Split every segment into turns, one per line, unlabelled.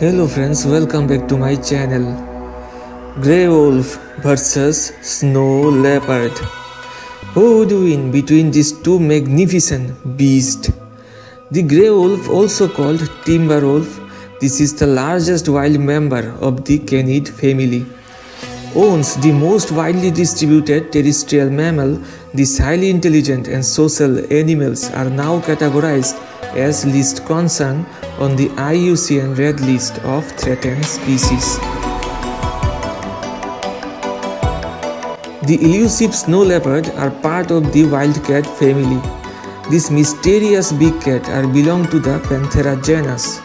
Hello friends, welcome back to my channel. Grey Wolf versus Snow Leopard. Who would win between these two magnificent beasts? The Grey Wolf, also called Timber Wolf, this is the largest wild member of the canid family. Owns the most widely distributed terrestrial mammal, these highly intelligent and social animals are now categorized as least concern on the IUCN Red List of Threatened Species. The elusive snow leopard are part of the wildcat family. This mysterious big cat are belong to the Panthera genus.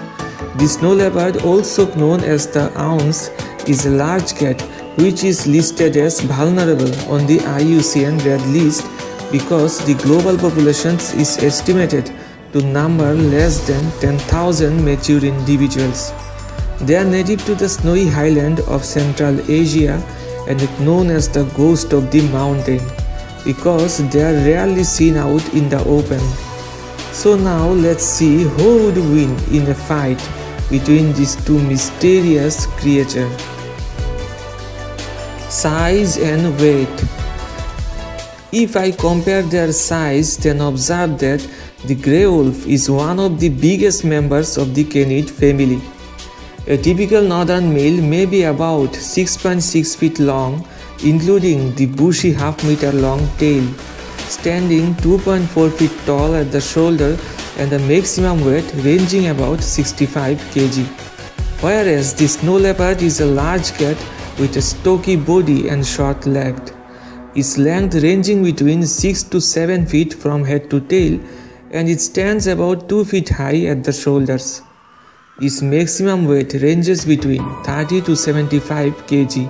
The snow leopard, also known as the ounce, is a large cat which is listed as vulnerable on the IUCN Red List because the global population is estimated to number less than 10,000 mature individuals. They are native to the snowy highland of Central Asia and known as the ghost of the mountain because they are rarely seen out in the open. So now let's see who would win in a fight between these two mysterious creatures. Size and weight If I compare their size then observe that the grey wolf is one of the biggest members of the canid family. A typical northern male may be about 6.6 feet long, including the bushy half meter long tail, standing 2.4 feet tall at the shoulder and a maximum weight ranging about 65 kg. Whereas the snow leopard is a large cat with a stocky body and short legs. Its length ranging between 6 to 7 feet from head to tail and it stands about 2 feet high at the shoulders. Its maximum weight ranges between 30 to 75 kg.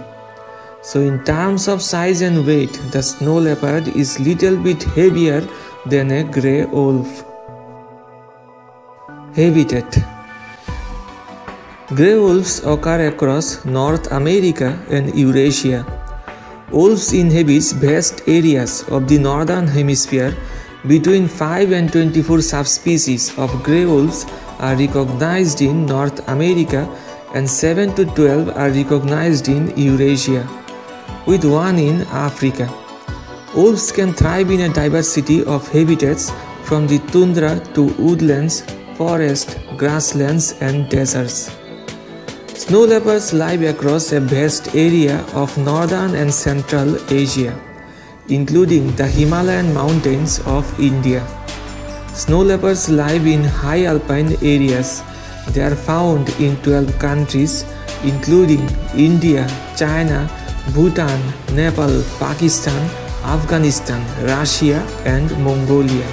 So in terms of size and weight, the snow leopard is little bit heavier than a grey wolf. Habitat Grey wolves occur across North America and Eurasia. Wolves inhabit vast areas of the northern hemisphere between 5 and 24 subspecies of grey wolves are recognized in North America and 7 to 12 are recognized in Eurasia, with one in Africa. Wolves can thrive in a diversity of habitats from the tundra to woodlands, forest, grasslands, and deserts. Snow leopards live across a vast area of northern and central Asia including the Himalayan mountains of India. Snow leopards live in high alpine areas. They are found in 12 countries including India, China, Bhutan, Nepal, Pakistan, Afghanistan, Russia and Mongolia.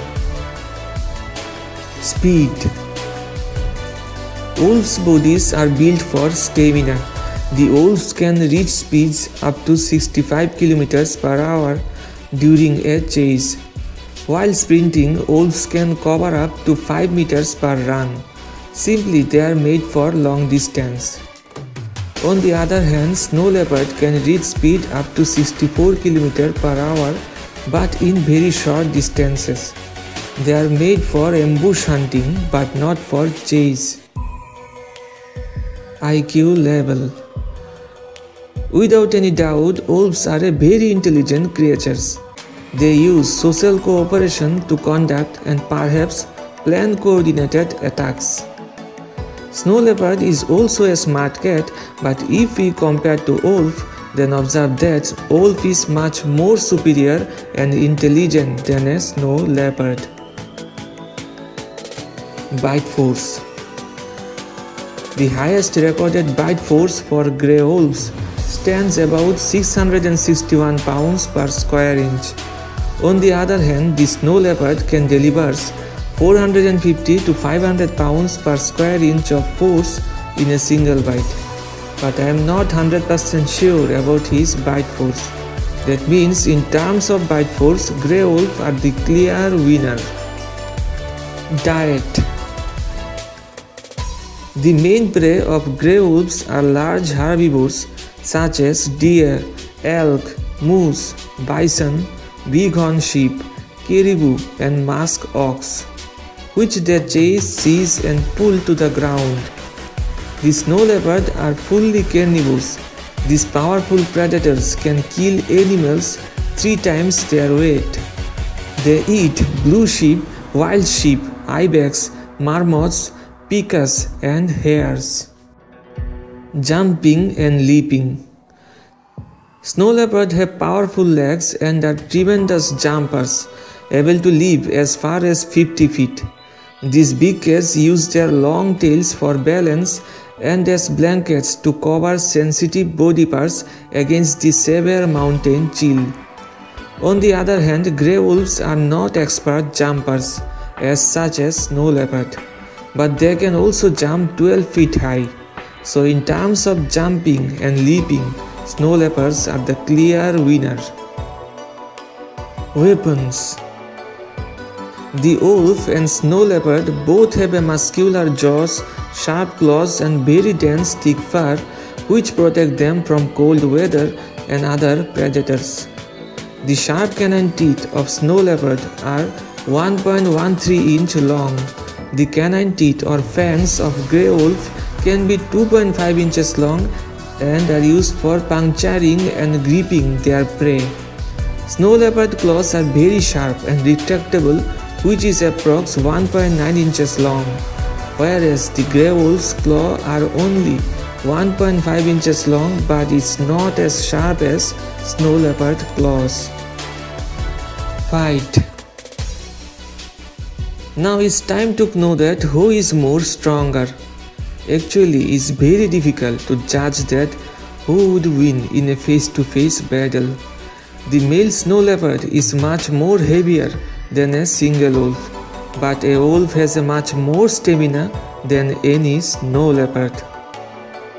Speed Wolves' bodies are built for stamina. The wolves can reach speeds up to 65 km per hour during a chase. While sprinting, wolves can cover up to 5 meters per run. Simply they are made for long distance. On the other hand, snow leopard can reach speed up to 64 km per hour but in very short distances. They are made for ambush hunting but not for chase. IQ level Without any doubt, wolves are a very intelligent creatures. They use social cooperation to conduct and perhaps plan coordinated attacks. Snow leopard is also a smart cat, but if we compare to wolf, then observe that wolf is much more superior and intelligent than a snow leopard. Bite force The highest recorded bite force for grey wolves stands about 661 pounds per square inch. On the other hand, the snow leopard can deliver 450 to 500 pounds per square inch of force in a single bite. But I am not 100% sure about his bite force. That means in terms of bite force, Grey Wolf are the clear winner. Diet The main prey of grey wolves are large herbivores such as deer, elk, moose, bison, bighorn sheep, caribou, and musk ox, which they chase, seize, and pull to the ground. The snow leopard are fully carnivorous. These powerful predators can kill animals three times their weight. They eat blue sheep, wild sheep, ibex, marmots, pikas, and hares. Jumping and leaping. Snow leopards have powerful legs and are tremendous jumpers, able to leap as far as 50 feet. These big cats use their long tails for balance and as blankets to cover sensitive body parts against the severe mountain chill. On the other hand, grey wolves are not expert jumpers as such as snow leopard, but they can also jump 12 feet high. So in terms of jumping and leaping, snow leopards are the clear winner. Weapons the wolf and snow leopard both have a muscular jaws, sharp claws and very dense thick fur which protect them from cold weather and other predators. The sharp canine teeth of snow leopard are 1.13 inch long. The canine teeth or fangs of grey wolf can be 2.5 inches long and are used for puncturing and gripping their prey. Snow leopard claws are very sharp and retractable which is approx 1.9 inches long, whereas the grey wolf's claw are only 1.5 inches long but it's not as sharp as snow leopard claws. Fight Now it's time to know that who is more stronger. Actually, it's very difficult to judge that who would win in a face-to-face -face battle. The male snow leopard is much more heavier than a single wolf, but a wolf has a much more stamina than any snow leopard.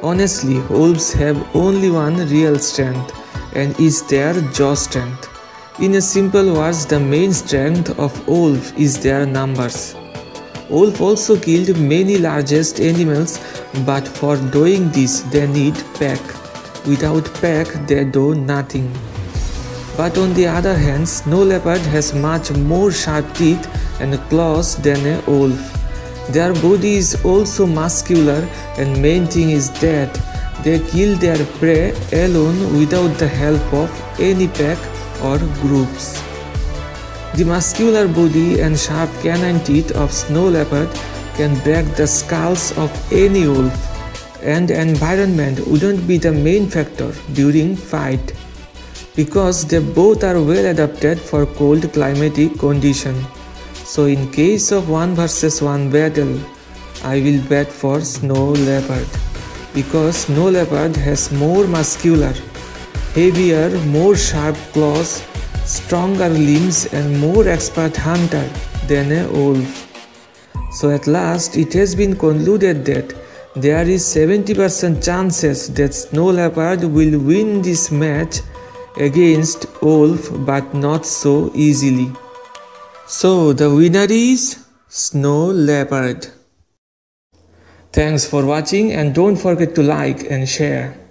Honestly, wolves have only one real strength, and is their jaw strength. In a simple words, the main strength of wolf is their numbers. Wolf also killed many largest animals, but for doing this they need pack. Without pack, they do nothing. But on the other hand, snow leopard has much more sharp teeth and claws than a wolf. Their body is also muscular and main thing is that they kill their prey alone without the help of any pack or groups. The muscular body and sharp canine teeth of snow leopard can break the skulls of any wolf and environment wouldn't be the main factor during fight because they both are well adapted for cold climatic condition. So in case of one versus one battle, I will bet for snow leopard because snow leopard has more muscular, heavier, more sharp claws, stronger limbs and more expert hunter than a wolf. So at last it has been concluded that there is 70% chances that snow leopard will win this match against wolf but not so easily. So the winner is snow leopard. Thanks for watching and don't forget to like and share.